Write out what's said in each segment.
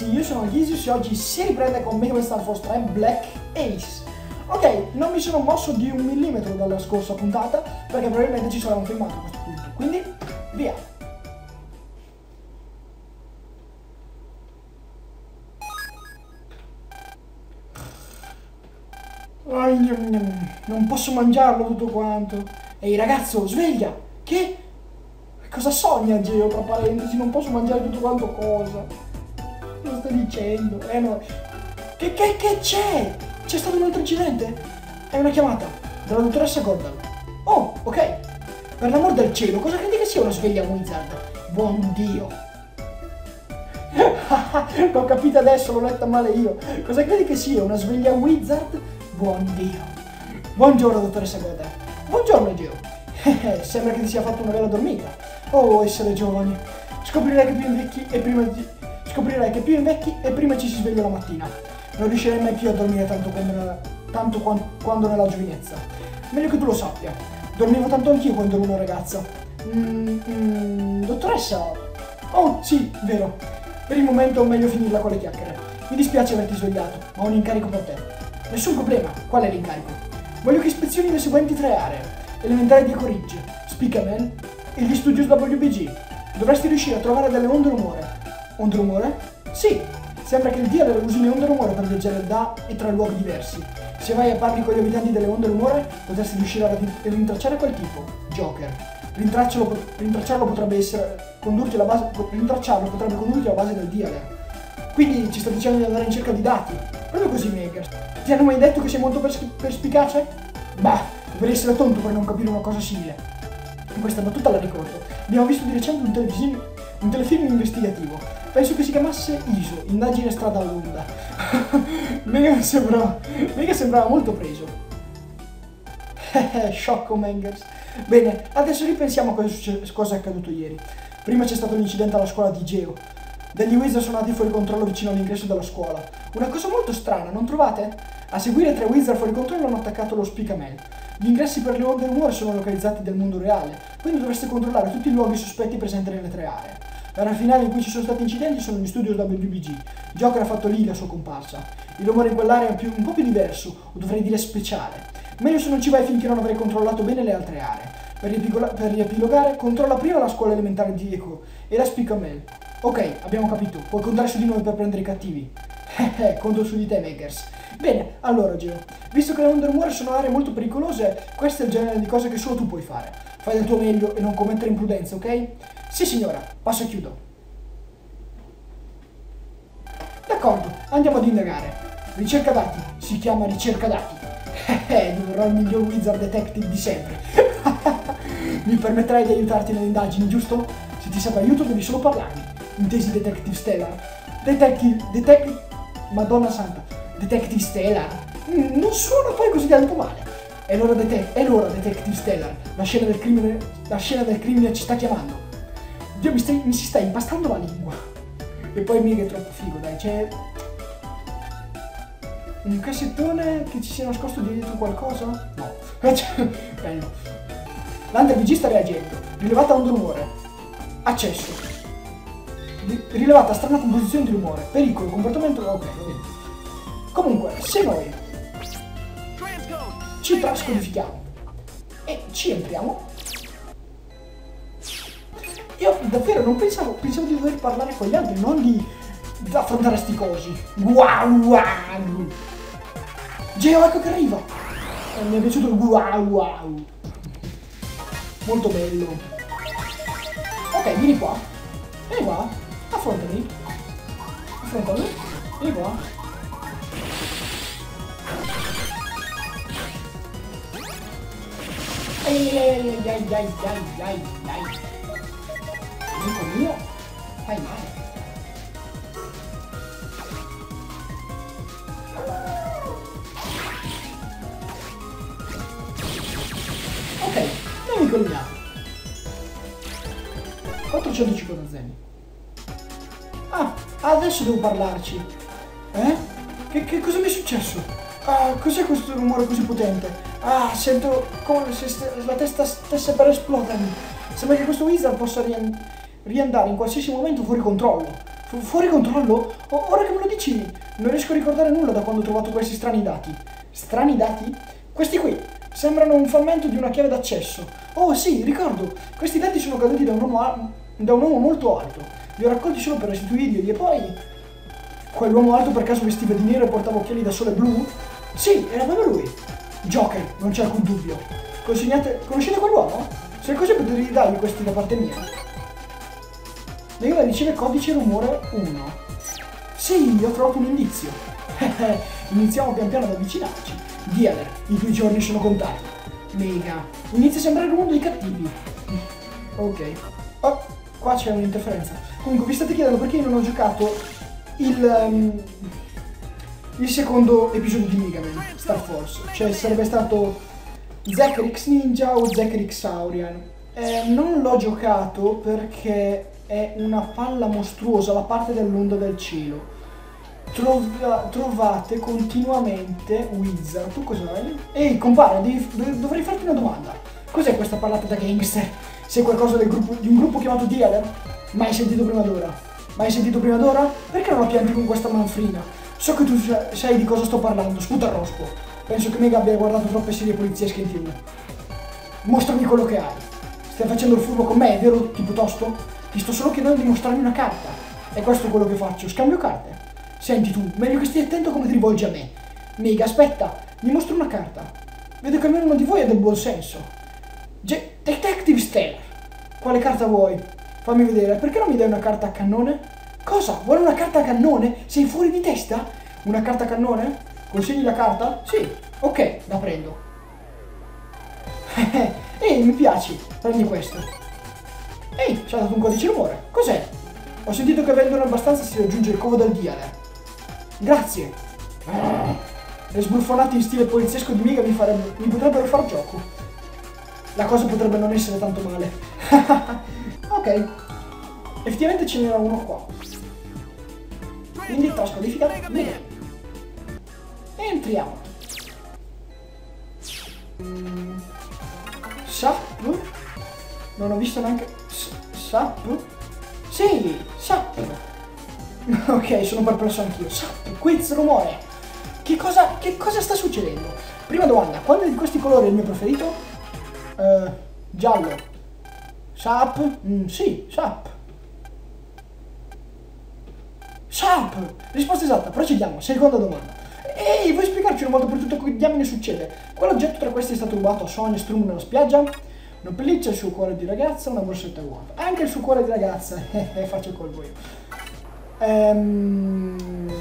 ragazzi, io sono Gisius e oggi si riprende con Mega Man Star Force 3 Black Ace. Ok, non mi sono mosso di un millimetro dalla scorsa puntata perché probabilmente ci sarà un filmato a questo punto, quindi via! Non posso mangiarlo tutto quanto. Ehi ragazzo, sveglia! Che? Cosa sogna Geo, tra parentesi? Non posso mangiare tutto quanto cosa? Stai dicendo? Eh no. Che, che, che c'è? C'è stato un altro incidente? È una chiamata della dottoressa Gordon. Oh, ok. Per l'amor del cielo, cosa credi che sia una sveglia Wizard? Buon Dio. L'ho capito adesso, l'ho letta male io. Cosa credi che sia una sveglia Wizard? Buon Dio. Buongiorno, dottoressa Gordon. Buongiorno, Geo. Sembra che ti sia fatto una bella dormita. Oh, essere giovani. Scoprirai che più invecchi e prima di... Scoprirai che più invecchi e prima ci si sveglia la mattina. Non riuscirei mai più a dormire tanto nella... tanto quando, quando nella giovinezza. Meglio che tu lo sappia. Dormivo tanto anch'io quando ero una ragazza. Mm, mm, dottoressa? Oh, sì, vero. Per il momento è meglio finirla con le chiacchiere. Mi dispiace averti svegliato, ma ho un incarico per te. Nessun problema. Qual è l'incarico? Voglio che ispezioni le seguenti tre aree. Elementare di Ecoridge, Speakerman e gli studios WBG. Dovresti riuscire a trovare delle onde rumore. Onde rumore? Sì, sembra che il dealer usi le onde rumore per viaggiare da e tra luoghi diversi. Se vai a parli con gli abitanti delle onde rumore, potresti riuscire a rintracciare quel tipo, Joker. Rintracciarlo, rintracciarlo potrebbe essere condurti alla base, rintracciarlo potrebbe condurti alla base del dealer. Quindi ci sta dicendo di andare in cerca di dati. Proprio così, Maker. Ti hanno mai detto che sei molto pers- perspicace? Bah, dovrei essere tonto per non capire una cosa simile. Questa battuta la ricordo. Abbiamo visto di recente un, un telefilm investigativo. Penso che si chiamasse ISO, Indagine Strada Onda. Mega sembrava, Mega sembrava molto preso. Sciocco Mangers. Bene, adesso ripensiamo a cosa, cosa è accaduto ieri. Prima c'è stato l'incidente alla scuola di Geo. Degli wizard sono andati fuori controllo vicino all'ingresso della scuola. Una cosa molto strana, non trovate? A seguire tre wizard fuori controllo hanno attaccato lo Speakamel. Gli ingressi per le onde rumore sono localizzati nel mondo reale, quindi dovreste controllare tutti i luoghi sospetti presenti nelle tre aree. L'area finale in cui ci sono stati incidenti sono gli studios WBG. Joker ha fatto lì la sua comparsa. Il rumore in quell'area è un po' più diverso, o dovrei dire speciale. Meglio se non ci vai finché non avrai controllato bene le altre aree. Per, riepigola- per riepilogare, controlla prima la scuola elementare di Eco e la Speakamel. Ok, abbiamo capito, puoi contare su di noi per prendere i cattivi. Eh, conto su di te, Makers. Bene, allora Geo, visto che le onde rumore sono aree molto pericolose, questo è il genere di cose che solo tu puoi fare. Fai del tuo meglio e non commettere imprudenze, ok? Sì signora, passo e chiudo. D'accordo, andiamo ad indagare. Ricerca dati, si chiama ricerca dati. Eh, dovrò il miglior wizard detective di sempre. Mi permetterai di aiutarti nelle indagini, giusto? Se ti serve aiuto devi solo parlarmi. Intesi Detective Stellar? Detective... Detective... Madonna santa. Detective Stellar? Mm, non suona poi così tanto male. È l'ora, dete- è l'ora Detective Stellar. La scena del crimine... La scena del crimine ci sta chiamando. Dio, mi, stai, mi si sta impastando la lingua. E poi mica è troppo figo, dai. C'è... Un cassettone che ci sia nascosto dietro qualcosa? No. Bello. L'antervg sta reagendo. Rilevata un rumore. Accesso. Rilevata strana composizione di rumore. Pericolo, comportamento... Ok, va bene. Comunque, se noi ci trascodifichiamo e ci entriamo, io davvero non pensavo, pensavo di dover parlare con gli altri, non di, affrontare sti cosi. Wow, wow. Geo, ecco che arriva. Eh, mi è piaciuto il wow, wow. Molto bello. Ok, vieni qua. Vieni qua. Affrontami. Affrontami. Vieni qua. dai, dai, dai, dai, dai, ai ai Amico mio, fai male. Ok, non mi colmiamo. 411 con Zen. Ah, adesso devo parlarci. Eh? Che, che cosa mi è successo? Ah, cos'è questo rumore così potente? Ah, sento come se la testa stesse per esplodermi. Sembra che questo wizard possa rian- riandare in qualsiasi momento fuori controllo. Fu- fuori controllo? O- ora che me lo dici, non riesco a ricordare nulla da quando ho trovato questi strani dati. Strani dati? Questi qui. Sembrano un frammento di una chiave d'accesso. Oh sì, ricordo. Questi dati sono caduti da un uomo, da un uomo molto alto. Li ho raccolti solo per restituirli e poi... Quell'uomo alto per caso vestiva di nero e portava occhiali da sole blu? Sì, era proprio lui. Joker, non c'è alcun dubbio. Consegnate... Conoscete quell'uomo? Se è così potete dargli questi da parte mia. Lei riceve codice rumore 1. Sì, ho trovato un indizio. Iniziamo pian piano ad avvicinarci. Dialer, i tuoi giorni sono contati. Mega. Inizia a sembrare mondo dei cattivi. Ok. Oh, qua c'è un'interferenza. Comunque, vi state chiedendo perché io non ho giocato il, ehm, il secondo episodio di Mega Man, Star Force. Cioè, sarebbe stato Zacker X Ninja o Zacker X Saurian. Eh, non l'ho giocato perché è una palla mostruosa la parte dell'onda del cielo. Trova- trovate continuamente Wizard. Tu cosa hai? Ehi, compare, devi- dov- dovrei farti una domanda. Cos'è questa parlata da gangster? Sei qualcosa gruppo- di un gruppo chiamato Dealer? Mai sentito prima d'ora? Mai sentito prima d'ora? Perché non la pianti con questa manfrina? So che tu sa- sai di cosa sto parlando, sputa rospo. Penso che Mega abbia guardato troppe serie poliziesche in tv. Mostrami quello che hai. Stai facendo il furbo con me, vero, tipo tosto? Ti sto solo chiedendo di mostrarmi una carta. E questo è quello che faccio, scambio carte. Senti tu, meglio che stia attento come ti rivolgi a me. Mega, aspetta, mi mostro una carta. Vedo che almeno uno di voi ha del buon senso. Ge- Detective Stellar. Quale carta vuoi? Fammi vedere, perché non mi dai una carta a cannone? Cosa? Vuole una carta cannone? Sei fuori di testa? Una carta cannone? Consegni la carta? Sì. Ok, la prendo. Ehi, mi piaci. Prendi questo. Ehi, ci ha dato un codice rumore. Cos'è? Ho sentito che vendono abbastanza si raggiunge il covo del dealer. Grazie. Le sbruffonate in stile poliziesco di Miga mi, farebbe- mi potrebbero far gioco. La cosa potrebbe non essere tanto male. ok. Effettivamente ce n'era uno qua. Quindi trascodifica Mega. E entriamo. Mm. Sap? Non ho visto neanche... Sap? Sì, Sap. ok, sono perplesso anch'io. Sap, quiz rumore. Che cosa, che cosa sta succedendo? Prima domanda, quale di questi colori è il mio preferito? Eh, giallo. Sap? Mm, sì, Sap. Sap! Risposta esatta, procediamo. Seconda domanda. Ehi, vuoi spiegarci una volta per tutto che diamine succede? Quale oggetto tra questi è stato rubato a Sonia Strum nella spiaggia? Una pelliccia, il suo cuore di ragazza, una borsetta uova. Anche il suo cuore di ragazza, eh, faccio il colpo io. Ehm...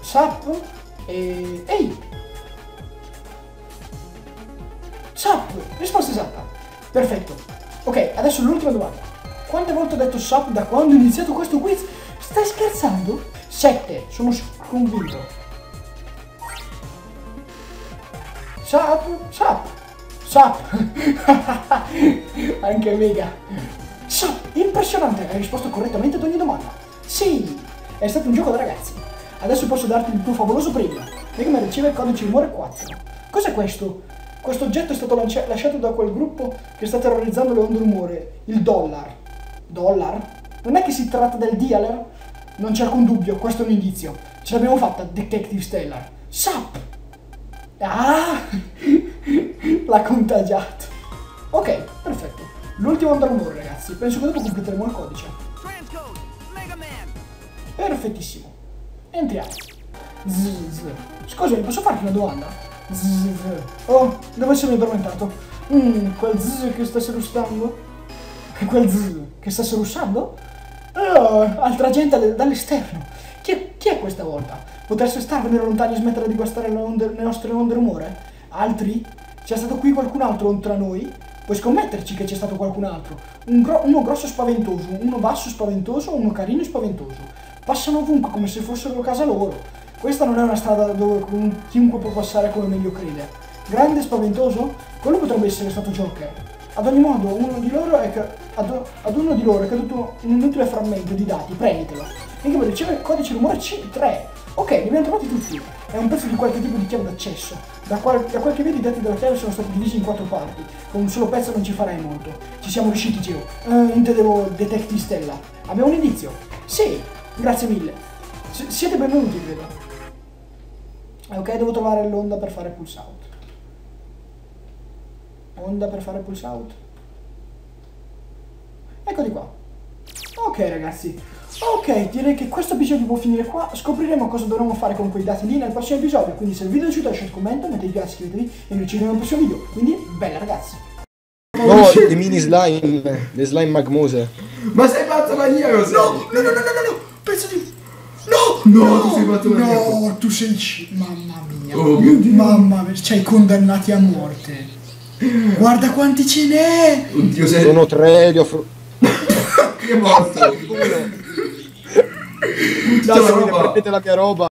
Sap e... Ehi! Sap! Risposta esatta. Perfetto. Ok, adesso l'ultima domanda. Quante volte ho detto Sap da quando ho iniziato questo quiz? Stai scherzando? Sette, sono convinto. Sap, Sap, Sap. Anche mega. Sap, impressionante, hai risposto correttamente ad ogni domanda. Sì, è stato un gioco da ragazzi. Adesso posso darti il tuo favoloso premio. Man riceve il codice rumore 4. Cos'è questo? Questo oggetto è stato lasciato da quel gruppo che sta terrorizzando le onde rumore, il Dollar. Dollar? Non è che si tratta del dealer? Non c'è alcun dubbio, questo è un indizio. Ce l'abbiamo fatta, Detective Stellar. Sap! Ah! L'ha contagiato. Ok, perfetto. L'ultimo rumore, ragazzi. Penso che dopo completeremo il codice. Perfettissimo. Entriamo. Zzz. Scusami, posso farti una domanda? Zzz. Oh, dove sei addormentato? Mmm, quel zzz che sta russando? Quel zzz che sta russando? Oh, altra gente alle- dall'esterno. Chi chi è questa volta? Potreste starvene lontani e smettere di guastare le, onde- le nostre onde rumore? Altri? C'è stato qui qualcun altro oltre a noi? Puoi scommetterci che c'è stato qualcun altro. Un gro- uno grosso spaventoso, uno basso spaventoso, uno carino spaventoso. Passano ovunque come se fossero casa loro. Questa non è una strada dove chiunque può passare come meglio crede. Grande spaventoso? Quello potrebbe essere stato Joker. Ad ogni modo, uno di loro è ad, ad uno di loro è caduto un inutile frammento di dati, prenditelo. E che riceve il codice rumore C3. Ok, li abbiamo trovati tutti. È un pezzo di qualche tipo di chiave d'accesso. Da, qual- da quel che i dati della chiave sono stati divisi in quattro parti. Con un solo pezzo non ci farai molto. Ci siamo riusciti, Geo. Eh, intendevo Detective Stella. Abbiamo un indizio? Sì, grazie mille. S- siete benvenuti, credo. Ok, devo trovare l'onda per fare pulse out. Onda per fare pulse out. Eccoli qua. Ok ragazzi. Ok, direi che questo episodio può finire qua. Scopriremo cosa dovremo fare con quei dati lì nel prossimo episodio. Quindi se il video è piaciuto lasciate un commento, mettete piace, iscrivetevi e noi ci vediamo nel prossimo video. Quindi, bella ragazzi. No, le mini slime, le slime magmose. Ma sei pazzo maniaco? No, no, no, no, no, no, penso di... No, No, tu sei fatto una No, tu sei... Mamma mia. Oh mio Dio. Mamma mia, ci hai condannati a morte. Guarda quanti ce n'è! Oddio, sei... Sono tre, li ho fru- Che morto! Tutta la Davide, roba! prendete la mia roba.